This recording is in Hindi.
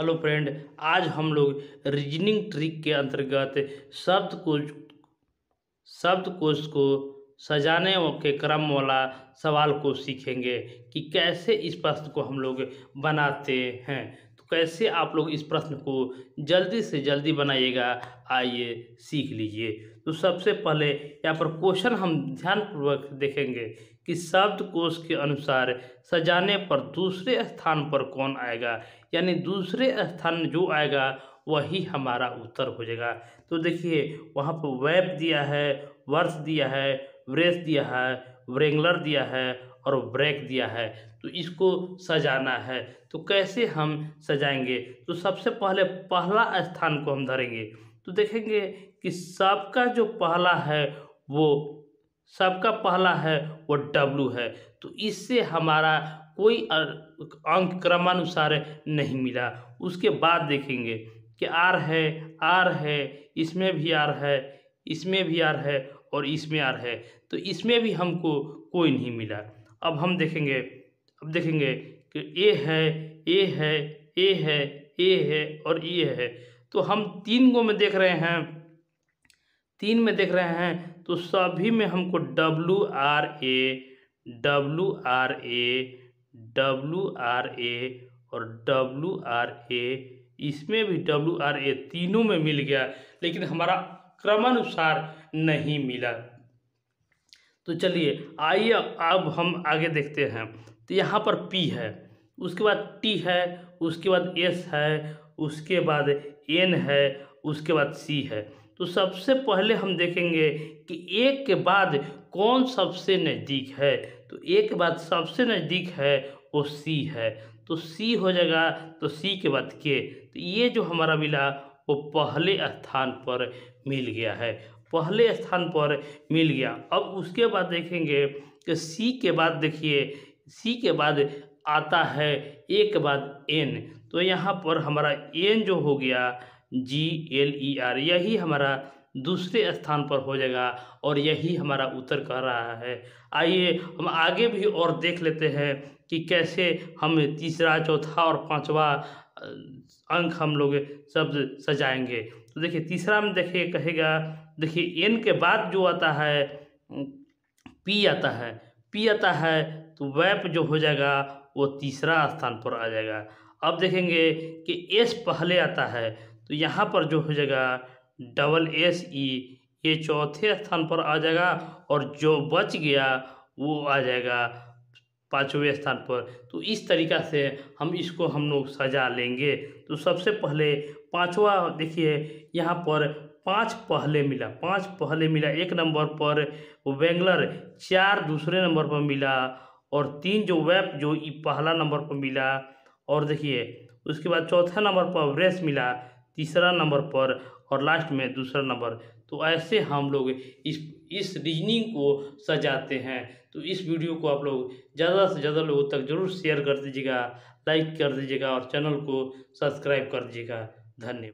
हेलो फ्रेंड आज हम लोग रीजनिंग ट्रिक के अंतर्गत शब्द को शब्दकोश को सजाने के क्रम वाला सवाल को सीखेंगे कि कैसे इस प्रश्न को हम लोग बनाते हैं। तो कैसे आप लोग इस प्रश्न को जल्दी से जल्दी बनाइएगा, आइए सीख लीजिए। तो सबसे पहले यहाँ पर क्वेश्चन हम ध्यानपूर्वक देखेंगे कि शब्दकोश के अनुसार सजाने पर दूसरे स्थान पर कौन आएगा? यानी दूसरे स्थान जो आएगा, वही हमारा उत्तर हो जाएगा। तो देखिए, वहाँ पर वेब दिया है, वर्ष दिया है व्रेस दिया है व्रेंगलर दिया है और ब्रेक दिया है। तो इसको सजाना है। तो कैसे हम सजाएँगे? तो सबसे पहले पहला स्थान को हम धरेंगे। तो देखेंगे कि सबका जो पहला है, वो सबका पहला है, वो डब्लू है। तो इससे हमारा कोई अंक क्रमानुसार नहीं मिला। उसके बाद देखेंगे कि आर है आर है, इसमें भी आर है, इसमें भी आर है और इसमें आर है। तो इसमें भी हमको कोई नहीं मिला। अब हम देखेंगे, अब देखेंगे कि ए है ए है ए है ए है और ए है। तो हम तीन गो में देख रहे हैं। तीन में देख रहे हैं तो सभी में हमको W R A W R A W R A और डब्लू आर ए इसमें भी डब्लू आर ए तीनों में मिल गया, लेकिन हमारा क्रमानुसार नहीं मिला। तो चलिए, आइए अब हम आगे देखते हैं। तो यहाँ पर पी है, उसके बाद टी है, उसके बाद एस है, उसके बाद एन है, उसके बाद सी है। तो सबसे पहले हम देखेंगे कि एक के बाद कौन सबसे नज़दीक है। तो एक के बाद सबसे नज़दीक है, वो सी है। तो सी हो जाएगा तो सी के बाद के तो ये जो हमारा मिला, वो पहले स्थान पर मिल गया है। पहले स्थान पर मिल गया। अब उसके बाद देखेंगे कि सी के बाद देखिए सी के बाद आता है ए के बाद एन तो यहाँ पर हमारा एन जो हो गया जी, एल, ई, आर, यही हमारा दूसरे स्थान पर हो जाएगा और यही हमारा उत्तर कह रहा है। आइए हम आगे भी और देख लेते हैं कि कैसे हम तीसरा, चौथा और पांचवा अंक हम लोग शब्द सजाएँगे। तो देखिए, तीसरा में देखिए, कहेगा, देखिए, एन के बाद जो आता है पी आता है। पी आता है तो वैप जो हो जाएगा, वो तीसरा स्थान पर आ जाएगा। अब देखेंगे कि एस पहले आता है तो यहाँ पर जो हो जाएगा डबल एस ई ये चौथे स्थान पर आ जाएगा और जो बच गया, वो आ जाएगा पाँचवें स्थान पर। तो इस तरीक़ा से हम इसको हम लोग सजा लेंगे। तो सबसे पहले पांचवा देखिए, यहाँ पर पाँच पहले मिला। पाँच पहले मिला, एक नंबर पर वेंगलर चार दूसरे नंबर पर मिला और तीन जो वेब जो पहला नंबर पर मिला और देखिए, उसके बाद चौथा नंबर पर व्रेस मिला। तीसरा नंबर पर और लास्ट में दूसरा नंबर। तो ऐसे हम लोग इस इस रीजनिंग को सजाते हैं। तो इस वीडियो को आप लोग ज़्यादा से ज़्यादा लोगों तक ज़रूर शेयर कर दीजिएगा लाइक कर दीजिएगा और चैनल को सब्सक्राइब कर दीजिएगा। धन्यवाद।